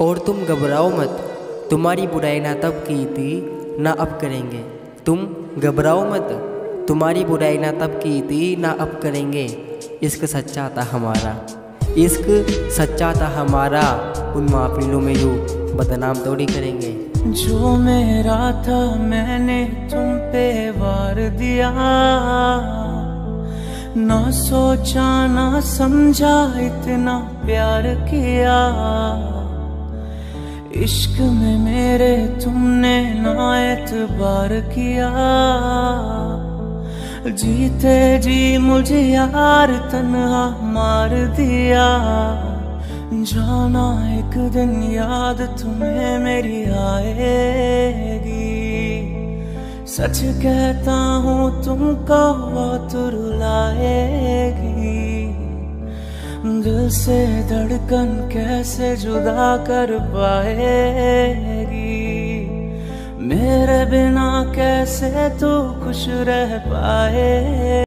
और तुम घबराओ मत। तुम्हारी बुराई ना तब की थी, ना अब करेंगे। तुम घबराओ मत। तुम्हारी बुराई ना तब की थी, ना अब करेंगे। इश्क सच्चा था हमारा। इश्क सच्चा था हमारा। उन माफिलों में जो बदनाम थोड़ी करेंगे। जो मेरा था, मैंने तुम पे वार दिया। ना सोचा, ना समझा, इतना प्यार किया। इश्क में मेरे तुमने ना एतबार किया। जीते जी मुझे यार तन्हा मार दिया। जाना एक दिन याद तुम्हें मेरी आएगी। सच कहता हूँ तुमको बहुत रुलाएगी से धड़कन कैसे जुदा कर पाएगी? मेरे बिना कैसे तू खुश रह पाए?